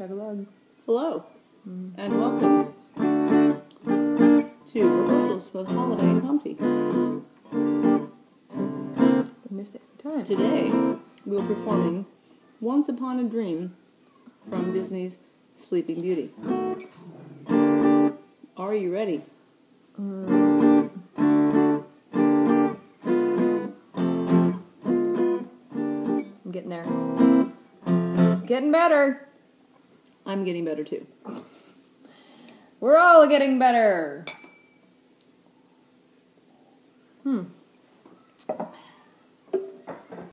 Chug-a-lug. Hello, and welcome to Rehearsals with Holiday and Compty. Missed it. Time. Today, we're performing Once Upon a Dream from Disney's Sleeping Beauty. Are you ready? Mm. I'm getting there. Getting better. I'm getting better too. We're all getting better. Hmm.